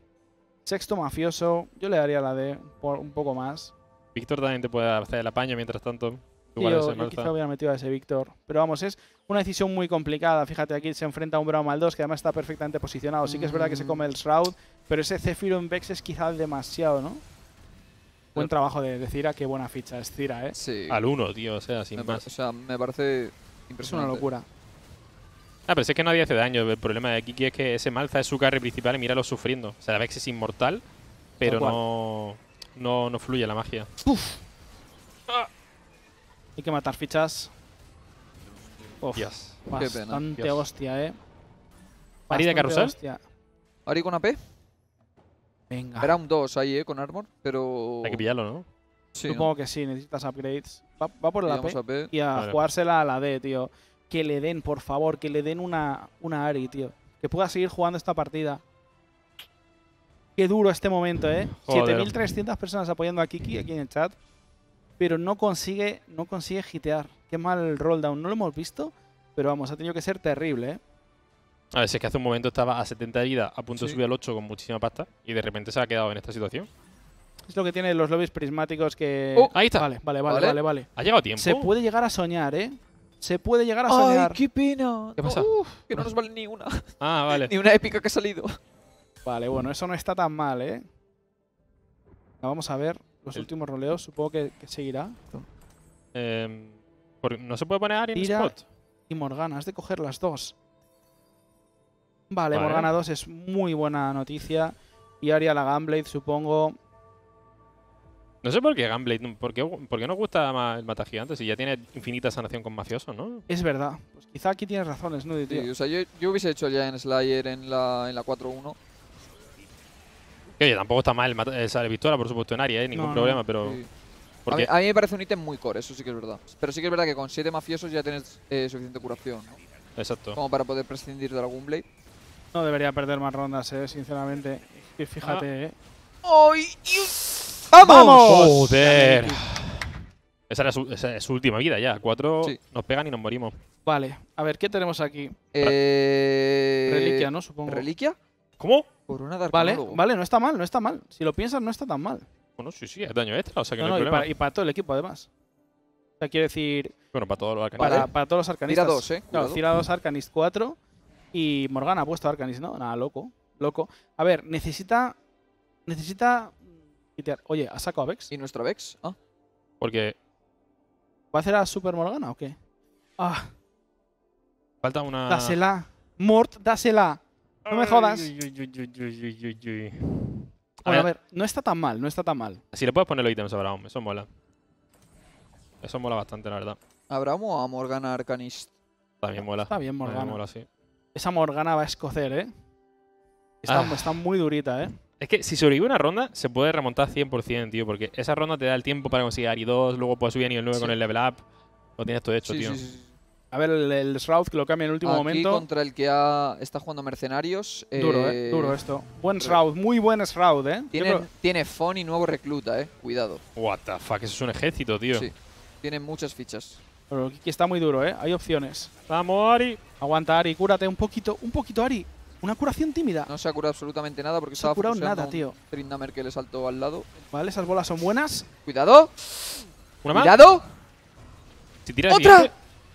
Sexto mafioso. Yo le daría la D por un poco más. Víctor también te puede hacer el apaño mientras tanto. Igual Tío, ese yo quizá hubiera metido a ese Víctor. Pero vamos, es una decisión muy complicada. Fíjate, aquí se enfrenta a un al 2 que además está perfectamente posicionado. Sí que es verdad que se come el Shroud, pero ese Zephyro en Vex es quizá demasiado, ¿no? Buen trabajo de, de Cira, qué buena ficha es Cira, ¿eh? Sí. Al uno, tío. O sea, sin Me más. O sea, me parece Es una impresionante. locura. Ah, pero si es que nadie hace daño. El problema de Kiki es que ese Malza es su carry principal y míralo sufriendo. O sea, la Vex es inmortal, pero no, no, no fluye la magia. Hay que matar fichas. Uf, Dios. Qué pena. bastante hostia, ¿eh? ¿Ari de Bastante carrusel? hostia. Ari con AP. Venga. Era un 2 ahí, eh, con Armor. Pero. Hay que pillarlo, ¿no? Sí, Supongo ¿no? que sí, necesitas upgrades. Va, va por la P AP. y a Vale. jugársela a la D, tío. Que le den, por favor, que le den una, una Ari, tío. Que pueda seguir jugando esta partida. Qué duro este momento, ¿eh? [LAUGHS] Joder. 7.300 personas apoyando a Kiki aquí en el chat. Pero no consigue, no consigue hitear. Qué mal el rolldown. No lo hemos visto, pero vamos, ha tenido que ser terrible, ¿eh? A ver, si es que hace un momento estaba a 70 de vida, a punto de Sí. subir al 8 con muchísima pasta, y de repente se ha quedado en esta situación. Es lo que tienen los lobbies prismáticos que... Oh, ahí está. Vale, vale, vale, Vale. vale, vale. ¿Ha llegado a tiempo? Se puede llegar a soñar, ¿eh? Se puede llegar a ¡Ay, soñar. qué pena! ¿Qué pasa? Uf, que no nos vale ni una. Ah, vale. [LAUGHS] ni una épica que ha salido. Vale, bueno, eso no está tan mal, ¿eh? Vamos a ver los El- últimos roleos. Supongo que, que seguirá. ¿por- ¿No se puede poner Ari en spot? Y Morgana, has de coger las dos. Vale, Vale. Morgana 2 es muy buena noticia. Y Aria la Gunblade, supongo. No sé por qué Gunblade, no- ¿por qué, por qué nos gusta más el Mata Gigante si ya tiene infinita sanación con mafiosos, ¿no? Es verdad. Pues quizá aquí tienes razones, ¿no? tío? Sí, o sea, yo, yo hubiese hecho ya en Slayer en la, en la 4-1. Que oye, tampoco está mal el, Sale Victoria, por supuesto, en Ari, ¿eh? Ningún No, no, problema, pero. Sí. a mí me parece un ítem muy core, eso sí que es verdad. Pero sí que es verdad que con 7 mafiosos ya tienes eh, suficiente curación, ¿no? Exacto. Como para poder prescindir de algún Blade. No debería perder más rondas, ¿eh? Sinceramente. Que fíjate, ¿eh? ¡Ay! ¡Vamos! ¡Joder! Esa era su, esa es su última vida ya. Cuatro Sí. nos pegan y nos morimos. Vale, a ver, ¿qué tenemos aquí? Eh, Reliquia, ¿no? Supongo. ¿Reliquia? ¿Cómo? Corona de Vale, vale, no está mal, no está mal. Si lo piensas, no está tan mal. Bueno, sí, sí, es daño extra, o sea que no, No, no, hay y, problema. para, y para todo el equipo, además. O sea, quiero decir, Bueno, para todos los arcanistas. para, para todos los arcanistas. Tira dos, eh. Claro, tira dos Arcanist 4 y Morgana ha puesto Arcanist, ¿no? Nada, loco, loco. A ver, necesita. Necesita. hitear. Oye, ¿ha sacado a Vex? ¿Y nuestra Vex? Ah, Porque ¿Va a hacer a Super Morgana o qué? Ah, falta una. dásela. Mort, dásela. No me jodas. Ay, uy, uy, uy, uy, uy, uy, uy. A Bueno, a ver, no está tan mal, no está tan mal. si le puedes poner los ítems a Braum, eso mola. Eso mola bastante, la verdad. ¿Abraham o a Morgana Arcanist? También mola. Está bien También Morgana. mola, sí. Esa Morgana va a escocer, ¿eh? Está, Ah. está muy durita, ¿eh? Es que si sobrevive una ronda, se puede remontar 100%, tío. Porque esa ronda te da el tiempo para conseguir Ari 2, luego puedes subir a nivel 9 Sí. con el level up. Lo tienes todo hecho, Sí, tío. sí, sí. A ver, el, el Shroud que lo cambia en el último Aquí momento. contra el que ha, está jugando Mercenarios. Duro, ¿eh? eh, Duro esto. Buen Shroud, muy buen Shroud, ¿eh? Tiene, creo- tiene Fon y nuevo recluta, eh. Cuidado. What the fuck, eso es un ejército, tío. Sí. Tiene muchas fichas. Pero Kiki está muy duro, ¿eh? Hay opciones. Vamos, Ari. Aguanta, Ari, cúrate un poquito, un poquito, Ari. Una curación tímida. No se ha curado absolutamente nada porque se ha estaba curado nada, tío. Tryndamere que le saltó al lado. Vale, esas bolas son buenas. ¡Cuidado! ¿Una más? ¡Cuidado! Si tiras ¡Otra!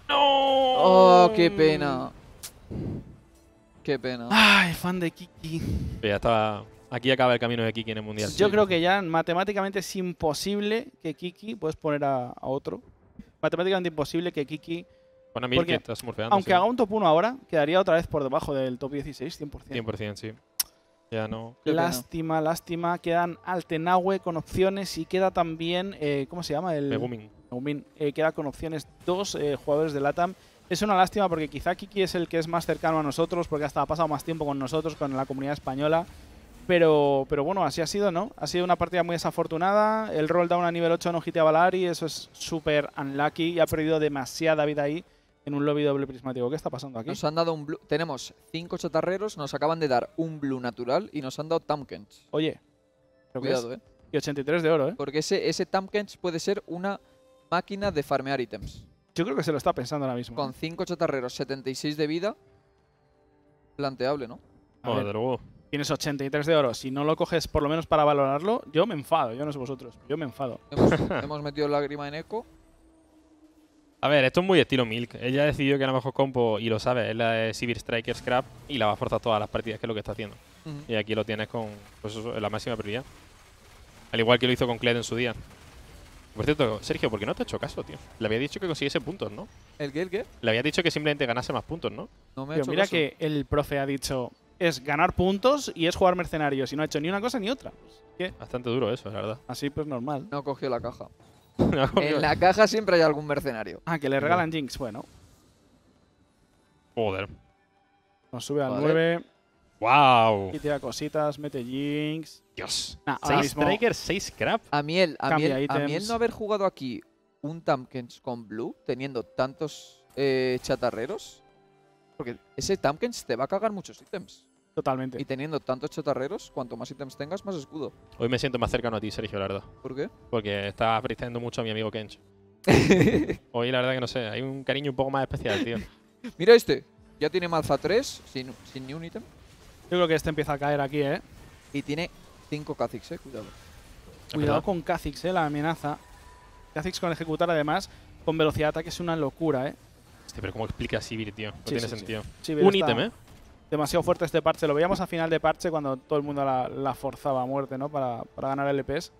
¡No! ¡Oh, qué pena! Qué pena. Ay, fan de Kiki. Ya estaba. Aquí acaba el camino de Kiki en el mundial. Yo sí. creo que ya matemáticamente es imposible que Kiki, puedes poner a, a otro, matemáticamente imposible que Kiki, a Mil porque que está smurfeando. aunque sí. haga un top 1 ahora, quedaría otra vez por debajo del top 16, 100%. 100%, sí. Ya no. Lástima, lástima. Quedan Altenahue con opciones y queda también, eh, ¿cómo se llama? El Megumin. Megumin. Eh, queda con opciones dos eh, jugadores de LATAM. Es una lástima porque quizá Kiki es el que es más cercano a nosotros, porque hasta ha pasado más tiempo con nosotros, con la comunidad española. Pero, pero bueno, así ha sido, ¿no? Ha sido una partida muy desafortunada. El roll down a nivel 8 no hitea a Valari, eso es súper unlucky y ha perdido demasiada vida ahí en un lobby doble prismático. ¿Qué está pasando aquí? Nos han dado un blue. Tenemos cinco chatarreros, nos acaban de dar un blue natural y nos han dado Tamkens. Oye, Cuidado, eh. y 83 de oro, ¿eh? Porque ese, ese Tamkens puede ser una máquina de farmear ítems. Yo creo que se lo está pensando ahora mismo. Con 5 chatarreros, 76 de vida. Planteable, ¿no? A ver. Tienes 83 de oro. Si no lo coges por lo menos para valorarlo, yo me enfado. Yo no sé vosotros. Yo me enfado. Hemos, [LAUGHS] hemos metido lágrima en eco. A ver, esto es muy estilo Milk. Ella decidió que la mejor compo, y lo sabe, es la de Sivir Striker Scrap y la va a forzar todas las partidas, que es lo que está haciendo. Y aquí lo tienes con pues eso, la máxima prioridad. Al igual que lo hizo con Kled en su día. Por cierto, Sergio, ¿por qué no te ha hecho caso, tío? Le había dicho que consiguiese puntos, ¿no? ¿El qué? ¿El qué? Le había dicho que simplemente ganase más puntos, ¿no? No me ha Pero hecho mira caso. que el profe ha dicho es ganar puntos y es jugar mercenarios. Y no ha hecho ni una cosa ni otra. ¿Qué? Bastante duro eso, la verdad. Así pues normal. No cogió la caja. [LAUGHS] No, En la caja siempre hay algún mercenario. Ah, que le regalan Jinx. Bueno, Joder. nos sube al Vale. 9 ¡Wow! y tira cositas, mete Jinx. Dios. Nah, ahora 6 mismo- Striker, 6 Scrap. A miel, a miel, a miel no haber jugado aquí un Tamkens con Blue, teniendo tantos eh, chatarreros. Porque ese Tamkens te va a cagar muchos ítems. Totalmente. Y teniendo tantos chatarreros, cuanto más ítems tengas, más escudo. Hoy me siento más cercano a ti, Sergio, la verdad. ¿Por qué? Porque está apreciando mucho a mi amigo Kench. [LAUGHS] Hoy la verdad que no sé, hay un cariño un poco más especial, tío. [LAUGHS] Mira este. Ya tiene Malza 3 sin, sin ni un ítem. Yo creo que este empieza a caer aquí, ¿eh? Y tiene 5 Kha'Zix, eh. Cuidado. Cuidado con Kha'Zix, ¿eh? La amenaza. Kha'Zix con ejecutar además, con velocidad de ataque es una locura, ¿eh? Hostia, pero ¿cómo explica Sivir, tío? No Sí, tiene sí, sentido. Sí, Un está ítem, ¿eh? Demasiado fuerte este parche. Lo veíamos a final de parche cuando todo el mundo la, la forzaba a muerte, ¿no? Para, para ganar LPs.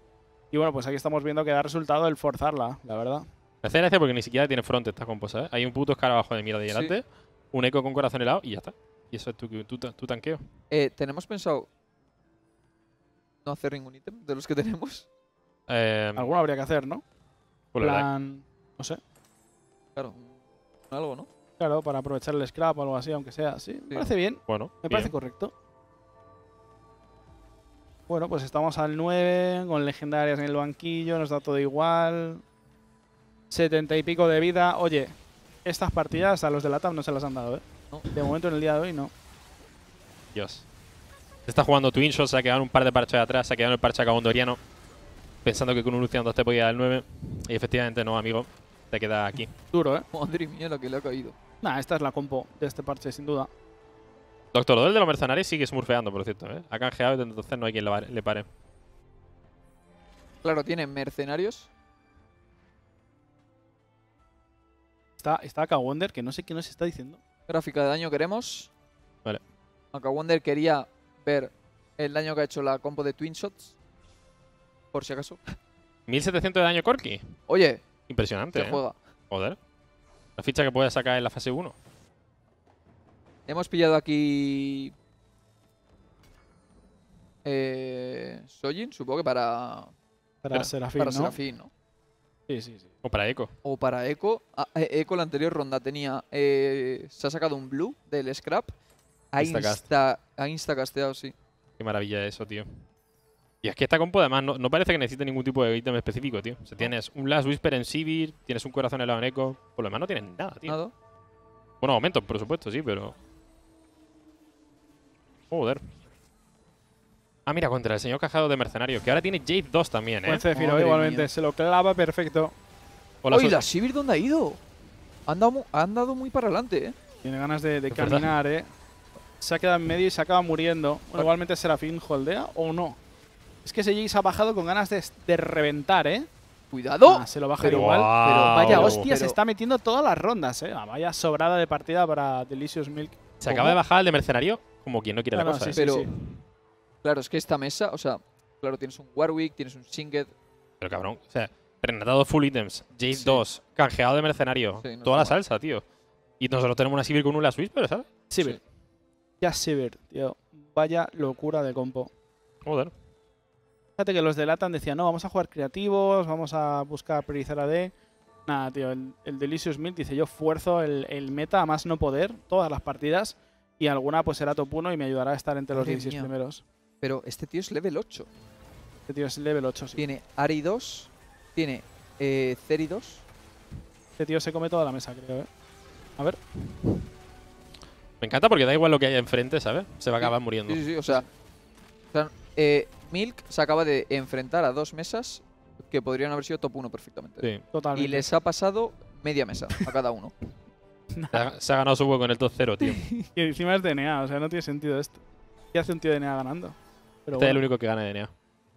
Y bueno, pues aquí estamos viendo que da resultado el forzarla, la verdad. Me hace gracia porque ni siquiera tiene front esta compo, ¿sabes? Hay un puto escarabajo de ahí Sí. delante, un eco con corazón helado y ya está. Y eso es tu, tu, tu- tu tanqueo. Eh, Tenemos pensado no hacer ningún ítem de los que tenemos. Eh, Alguno habría que hacer, ¿no? pues Plan, no sé. Claro. Algo, ¿no? Claro, para aprovechar el scrap o algo así, aunque sea. Sí, me Sí. parece bien. bueno, Me bien. parece correcto. Bueno, pues estamos al 9, con legendarias en el banquillo, nos da todo igual. 70 y pico de vida. Oye, estas partidas a los de la TAM no se las han dado, ¿eh? No. De momento en el día de hoy no. Dios. Se está jugando Twin Shot, se ha quedado un par de parches de atrás, se ha quedado en el parche acabondoriano, pensando que con un Lucian 2 te podía dar el 9. Y efectivamente no, amigo. Te queda aquí. Duro, ¿eh? Madre mía, la que le ha caído. Nah, esta es la compo de este parche, sin duda. Doctor Dol de los mercenarios sigue smurfeando, por cierto. ¿eh? Ha canjeado y entonces no hay quien le pare-. Claro, tiene mercenarios. Está, está acá Wonder, que no sé qué nos está diciendo. Gráfica de daño queremos. Vale. Acá Wonder quería ver el daño que ha hecho la compo de Twin Shots. Por si acaso. [LAUGHS] 1700 de daño Corki. Oye, Impresionante, se ¿eh? juega. Joder. La ficha que puede sacar en la fase 1. Hemos pillado aquí. Eh, Sojin, supongo que para, Para Pero- Serafín, para ¿no? Serafín, ¿no? Sí, sí, sí. O para Echo. O para Echo. Ah, eh, Echo la anterior ronda tenía. eh, se ha sacado un blue del scrap. Ha, Instacast. insta, ha instacasteado, sí. Qué maravilla eso, tío. Y es que esta compo además no, no parece que necesite ningún tipo de ítem específico, tío. O sea, tienes un Last Whisper en Sivir, tienes un corazón helado en Echo. Por lo demás no tienes nada, tío. Nada. Bueno, aumentos, por supuesto, sí, pero. Joder. Ah, mira, contra el señor cajado de mercenarios, que ahora tiene Jade 2 también, ¿eh? Madre igualmente. mía. Se lo clava perfecto. Hola, Oye, so- la Sivir, ¿dónde ha ido? Han dado, han dado muy para adelante, ¿eh? Tiene ganas de, de Es verdad. caminar, ¿eh? Se ha quedado en medio y se acaba muriendo. Bueno, igualmente Serafín holdea o no. Es que ese Jace ha bajado con ganas de, de reventar, ¿eh? ¡Cuidado! Ah, se lo baja pero- igual. Pero vaya Pero- hostia, se pero- está metiendo todas las rondas, ¿eh? Ah, vaya sobrada de partida para Delicious Milk. Se acaba de bajar el de mercenario como quien no quiere Ah, la no, cosa. sí, ¿eh? sí, Pero- sí. Claro, es que esta mesa, o sea, claro, tienes un Warwick, tienes un Singed. Pero cabrón, o sea, renatado full items, Jace Sí. 2, canjeado de mercenario, Sí, no toda la mal. salsa, tío. Y nosotros tenemos una Sivir con un Last Whisper, ¿sabes? Sivir. Sí. Ya Sivir, tío. Vaya locura de compo. Joder. Fíjate que los de Latan decían, no, vamos a jugar creativos, vamos a buscar priorizar AD. Nada, tío, el, el Delicious Milk dice, yo fuerzo el, el meta a más no poder, todas las partidas, y alguna pues será top 1 y me ayudará a estar entre los Madre 16 mía. primeros. Pero este tío es level 8. Este tío es level 8, sí. Tiene Ari 2, tiene eh, Ceri 2. Este tío se come toda la mesa, creo, ¿eh? A ver, Me encanta porque da igual lo que haya enfrente, ¿sabes? Se va a acabar muriendo. Sí, sí, sí, o sea, o sea, eh, Milk se acaba de enfrentar a dos mesas que podrían haber sido top 1 perfectamente. Sí. totalmente. Y les ha pasado media mesa a cada uno. [LAUGHS] Se ha, se ha ganado su hueco en el top 0, tío. [LAUGHS] Y encima es DNA, o sea, no tiene sentido esto. ¿Qué hace un tío de DNA ganando? Pero Este es el único que gana de DNA.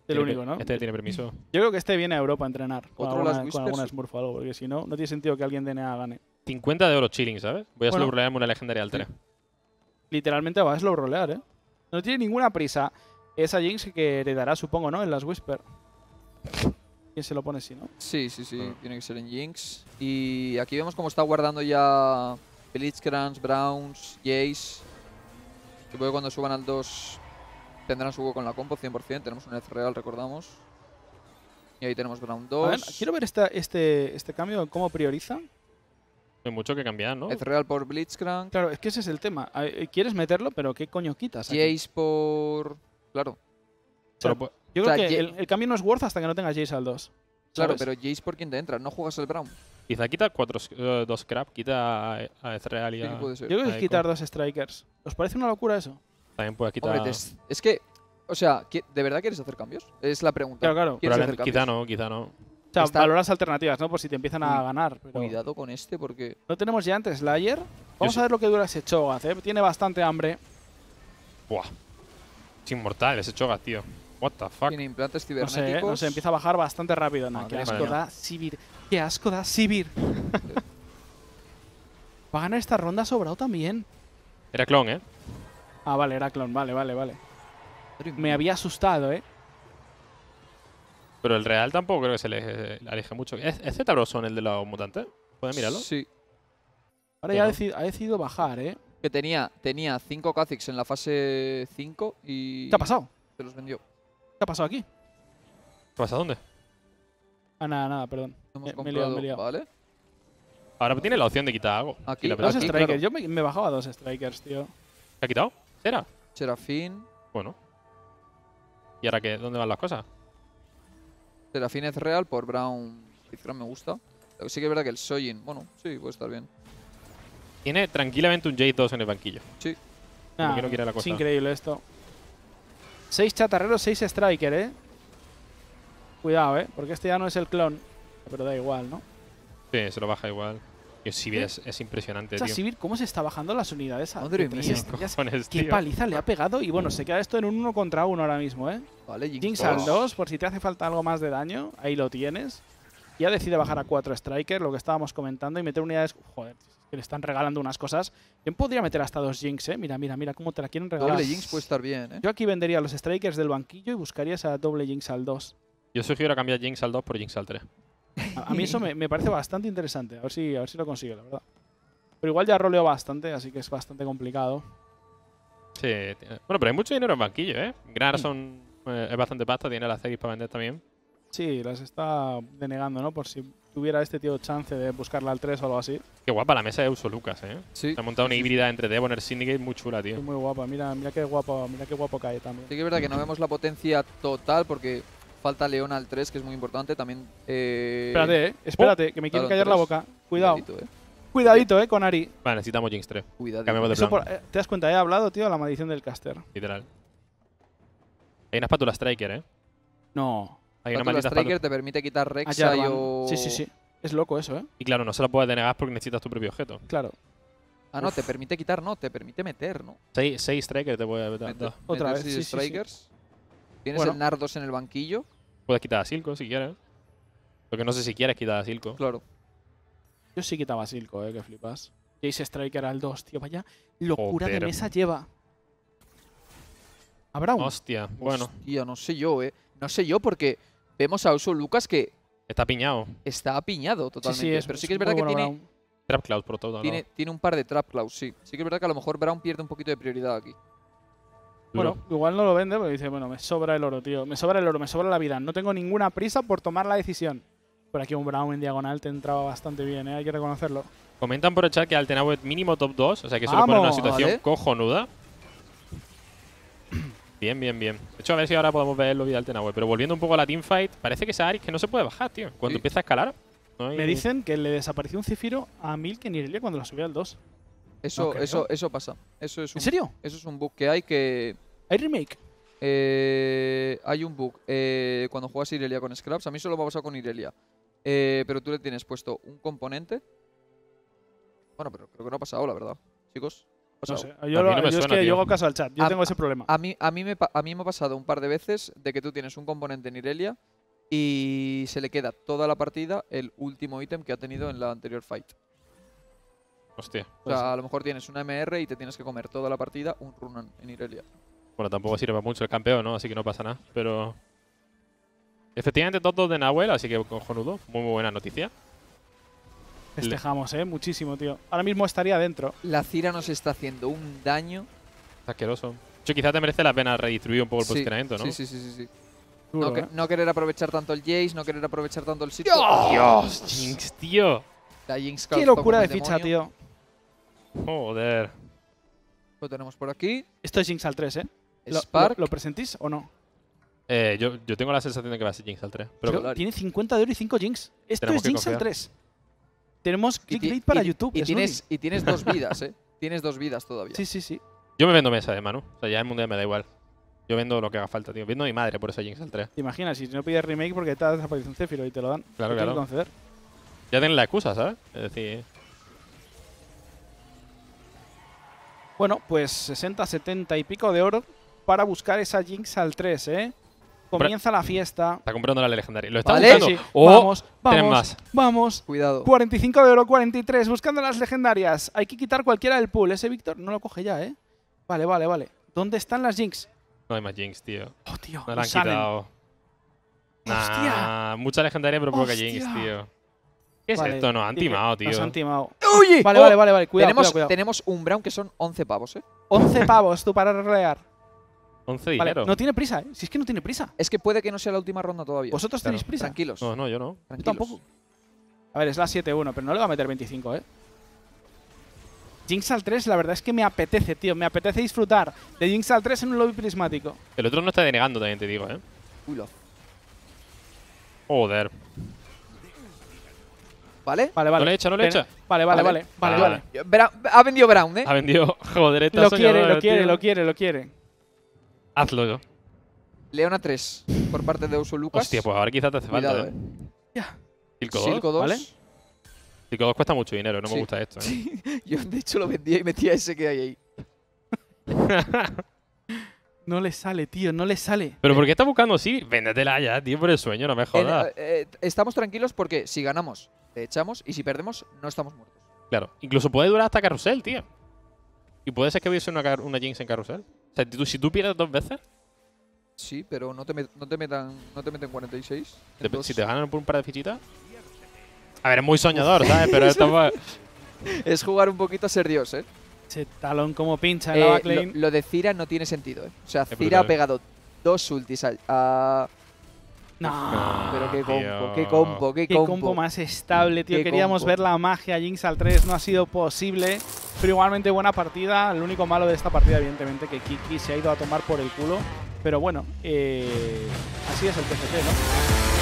el único, ¿no? Este tiene permiso. [CLEARS THROAT] Yo creo que este viene a Europa a entrenar con Otro alguna, con alguna Smurf o algo, porque si no, no tiene sentido que alguien de DNA gane. 50 de oro chilling, ¿sabes? Voy a Bueno. slowrolearme una legendaria al 3. Literalmente va a slow rolear, ¿eh? No tiene ninguna prisa. Esa Jinx que heredará, supongo, ¿no? En las Whisper. ¿Quién se lo pone si no? Sí, sí, sí, Ah. tiene que ser en Jinx. Y aquí vemos cómo está guardando ya Blitzcranks, Browns, Jace. Supongo que cuando suban al 2 tendrán su hueco con la compo 100%. Tenemos un Eth Real, recordamos. Y ahí tenemos Brown 2. A ver, quiero ver esta- este, este cambio, cómo prioriza. Hay mucho que cambiar, ¿no? Eth Real por Blitzcrank. Claro, es que ese es el tema. Eh, ¿Quieres meterlo? Pero ¿qué coño quitas? aquí? Jace por... Claro, Solo pu- Yo o creo sea, que Ye- el, el cambio no es worth hasta que no tengas Jace al 2. claro, pero Jace por quién te entra. No juegas el Brown. Quizá quita cuatro, eh, dos crap, quita a, a Ezreal y Sí, a- puede ser. Yo creo que es quitar dos Strikers. ¿Os parece una locura eso? También puedes quitar. Hombre, es que... O sea, ¿qui- ¿de verdad quieres hacer cambios? Es la pregunta. Claro, claro. Quizá no, quizá no. O sea, Está- valoras alternativas, ¿no? Por si te empiezan a Uy, ganar. Pero Cuidado con este porque... No tenemos ya antes Slayer. Vamos a ver lo que dura ese Cho'Gath, ¿eh? Tiene bastante hambre. Buah. Es inmortal ese Cho'Gath, tío. What the fuck. Tiene implantes No sé, ¿eh? cibernéticos. no sé, empieza a bajar bastante rápido. Nah, qué asco mía. da Sivir. Qué asco da Sivir. [LAUGHS] Va a ganar esta ronda sobrado también. Era clon, ¿eh? Ah, vale, era clon. Vale, vale, vale. Me había asustado, ¿eh? Pero el Real tampoco creo que se le, le aleje mucho. ¿Es, es el de los mutantes? ¿Puedes mirarlo? Sí. Ahora ya ha decidido bajar, ¿eh? Que tenía, tenía 5 Kha'Zix en la fase 5 y... ¿Qué ha pasado? Se los vendió. ¿Qué ha pasado aquí? ¿Qué pasa? ¿Dónde? Ah, nada, nada, perdón. Hemos Me- me he liado, comprado, me he liado. ¿vale? Ahora tiene la opción de quitar algo. Aquí, la Dos aquí, strikers. claro. Yo me, me bajaba dos strikers, tío. ¿Qué ha quitado? ¿Era? Serafín. Bueno. ¿Y ahora qué? ¿Dónde van las cosas? Serafín es real por Brown. Blitzcrank me gusta. Lo que sí que es verdad que el Sojin, bueno, sí, puede estar bien. Tiene tranquilamente un J2 en el banquillo. Sí. Como Nah, que no quiere la es increíble esto. Seis chatarreros, seis striker, ¿eh? Cuidado, ¿eh? Porque este ya no es el clon. Pero da igual, ¿no? Sí, se lo baja igual. Y es, es impresionante, O sea, tío. Sivir, ¿cómo se está bajando las unidades? a- Madre mía. [LAUGHS] Cojones, Qué tío. paliza le ha pegado. Y bueno, se queda esto en un uno contra uno ahora mismo, ¿eh? Vale, Jinx, Jinx dos. al 2, por si te hace falta algo más de daño, ahí lo tienes. Ya decide bajar a 4 Striker, lo que estábamos comentando, y meter unidades. Joder, que le están regalando unas cosas. ¿Quién podría meter hasta dos Jinx, eh? Mira, mira, mira cómo te la quieren regalar. Doble Jinx puede estar bien, ¿eh? Yo aquí vendería los Strikers del banquillo y buscaría esa doble Jinx al 2. Yo sugiero cambiar Jinx al 2 por Jinx al 3. A, a mí eso me, me parece bastante interesante. A ver, si, a ver si lo consigue, la verdad. Pero igual ya roleo bastante, así que es bastante complicado. Sí, tiene- bueno, pero hay mucho dinero en banquillo, ¿eh? Grarson eh, es bastante pasta, tiene las CX para vender también. Sí, las está denegando, ¿no? Por si tuviera este tío chance de buscarla al 3 o algo así. Qué guapa la mesa de Uso Lucas, ¿eh? Sí. Se ha montado una Sí, sí, híbrida entre Debonair y Syndicate muy chula, tío. muy guapa. Mira, mira qué guapo, mira qué guapo cae también. Sí que es verdad que no vemos la potencia total porque falta León al 3, que es muy importante. También. Eh, Espérate, eh. Espérate, que me quieren Claro, callar la boca. Cuidado. cuidadito, eh. Cuidadito, eh, con Ari. Vale, necesitamos Jinx 3, Cuidadito. Cambiamos de Eso plan, por- eh, ¿Te das cuenta? He hablado, tío, de la maldición del caster. literal. Hay una espátula Striker, ¿eh? No. Hay una maldita Striker te permite quitar A Jarvan. o. Sí, sí, sí. Es loco eso, eh. Y claro, no se la puedes denegar porque necesitas tu propio objeto. Claro. Ah, no, te permite quitar, no, te permite meter, ¿no? 6 Strikers te puede dar. Meter- Otra meter vez, seis sí, sí, sí. Strikers. Tienes Bueno. el Nardos en el banquillo. Puedes quitar a Silco si quieres. Lo que no sé si quieres quitar a Silco. Claro. Yo sí quitaba Silco, eh, que flipas. Jace Striker al 2, tío. Vaya locura de Joder. mesa lleva. A Brown. Hostia, bueno, Hostia, no sé yo, ¿eh? No sé yo porque vemos a Uso Lucas que está piñado. está apiñado sí, totalmente. sí, es, pero sí que es verdad que bueno tiene, Brown. Trap Cloud por todo tiene, tiene un par de trap claws, sí. Sí que es verdad que a lo mejor Brown pierde un poquito de prioridad aquí. Bueno, igual no lo vende porque dice, bueno, me sobra el oro, tío. Me sobra el oro, me sobra la vida. No tengo ninguna prisa por tomar la decisión. Por aquí un Brown en diagonal te entraba bastante bien, ¿eh? Hay que reconocerlo. Comentan por el chat que Altenau es mínimo top 2, o sea que eso le pone en una situación vale. cojonuda. Bien, bien, bien. De hecho, a ver si ahora podemos ver lo de Altenau. Pero volviendo un poco a la teamfight, parece que esa Aris que no se puede bajar, tío. Cuando Sí. empieza a escalar. no hay- Me dicen que le desapareció un Cifiro a Milk en Irelia cuando lo subió al 2. Eso, eso, eso pasa. Eso es un, ¿En serio? Eso es un bug que hay que. ¿Hay remake? eh, hay un bug eh, cuando juegas Irelia con Scraps. A mí solo me ha pasado con Irelia. Eh, pero tú le tienes puesto un componente. Bueno, pero creo que no ha pasado, la verdad. Chicos. No sé. Yo, A mí lo- no me yo es suena, que tío. yo hago caso al chat. Yo A- tengo ese problema. A mí, a, mí me, a mí me ha pasado un par de veces de que tú tienes un componente en Irelia y se le queda toda la partida el último ítem que ha tenido en la anterior fight. Hostia. O sea, a lo mejor tienes una MR y te tienes que comer toda la partida un Runan en Irelia. Bueno, tampoco sirve mucho el campeón, ¿no? Así que no pasa nada. Pero. Efectivamente, top 2 de Nahuel, así que cojonudo. Muy, muy buena noticia. Festejamos, ¿eh? Muchísimo, tío. Ahora mismo estaría dentro. La Cira nos está haciendo un daño. Está asqueroso. Hecho, quizás te merece la pena redistribuir un poco el Sí, posicionamiento, ¿no? Sí, sí, sí, sí, sí. Duro, No, que- ¿eh? no querer aprovechar tanto el Jace, no querer aprovechar tanto el sitio. Dios, Jinx, tío. La Jinx Qué locura de ficha, demonio. tío. Joder. Lo tenemos por aquí. Esto es Jinx al 3, ¿eh? ¿Lo, Spark. lo, lo presentís o no? Eh, yo, yo tengo la sensación de que va a ser Jinx al 3. Pero tiene 50 de oro y 5 Jinx. Esto Tenemos es Jinx al confiar. 3. Tenemos clickbait para y- YouTube. Y es tienes, y tienes dos [LAUGHS] vidas, ¿eh? Tienes dos vidas todavía. Sí, sí, sí. yo me vendo mesa de Manu. O sea, ya el mundial me da igual. Yo vendo lo que haga falta, tío. Vendo a mi madre por esa Jinx al 3. Te imaginas, si no pides remake porque te ha desaparecido un Zephyro y te lo dan. Claro, claro. que conceder. Ya tienen la excusa, ¿sabes? Es decir, Bueno, pues 60, 70 y pico de oro para buscar esa Jinx al 3, ¿eh? Comienza la fiesta. está comprando la legendaria. Lo está Vale. buscando. Sí, ¡Oh! vamos, vamos, más. vamos. Cuidado. 45 de oro, 43, buscando las legendarias. Hay que quitar cualquiera del pool. Ese Víctor no lo coge ya, ¿eh? Vale, vale, vale. ¿Dónde están las Jinx? No hay más Jinx, tío. Oh, tío, No la han salen. quitado. ¡Hostia! Nah, mucha legendaria, pero poca ¡Hostia! Jinx, tío. ¿Qué es Vale, esto? Nos han timado, tío. Nos han timado. ¡Oye! Vale, Oh, vale, vale, vale. Cuidado, tenemos, cuidado, cuidado. tenemos un Brown que son 11 pavos, ¿eh? 11 pavos tú para relear. 11 Vale, dinero. no tiene prisa, ¿eh? Si es que no tiene prisa. Es que puede que no sea la última ronda todavía. ¿Vosotros Claro. tenéis prisa? Tranquilos. No, no, yo no. Yo tampoco. A ver, es la 7-1, pero no le va a meter 25, ¿eh? Jinx al 3, la verdad es que me apetece, tío. Me apetece disfrutar de Jinx al 3 en un lobby prismático. El otro no está denegando, también te digo, ¿eh? Uy, lo- Joder. ¿Vale? Vale, vale. ¿No le echa, no le echa? Vale, vale, vale. Vale, Vale. vale. Brown- ha vendido Brown, ¿eh? Ha vendido. [LAUGHS] Joder, está Lo quiere, soñador, lo quiere, tío. lo quiere, lo quiere. Hazlo yo. Leona 3 por parte de Uso Lucas. Hostia, pues ahora quizás te hace Cuidado, falta, ¿eh? ¿eh? Ya. Silco 2. Silco 2. ¿vale? Silco 2 cuesta mucho dinero, no Sí. me gusta esto, ¿eh? [LAUGHS] Yo, de hecho, lo vendía y metía ese que hay ahí. [LAUGHS] No le sale, tío, no le sale. ¿Pero por qué estás buscando así? Véndetela ya, tío, por el sueño, no me jodas. eh, eh, estamos tranquilos porque si ganamos, te echamos y si perdemos, no estamos muertos. Claro. Incluso puede durar hasta carrusel, tío. Y puede ser que hubiese una, una Jinx en carrusel. O sea, tú- si tú pierdes dos veces, Sí, pero no te, met- no te metan no te meten 46. te- Entonces, si te ganan por un par de fichitas. A ver, es muy soñador, [LAUGHS] ¿sabes? Pero esto fue- Es jugar un poquito a ser Dios, ¿eh? Ese talón como pincha en Eh, lo, lo de Cira no tiene sentido, ¿eh? O sea, Es Cira ha pegado dos ultis a... a- No. pero qué combo, tío. qué combo, qué Qué combo. combo más estable, tío. Qué Queríamos ver la magia Jinx al 3, no ha sido posible. Pero igualmente buena partida. Lo único malo de esta partida, evidentemente, que Kiki se ha ido a tomar por el culo. Pero bueno, eh, así es el PCT, ¿no?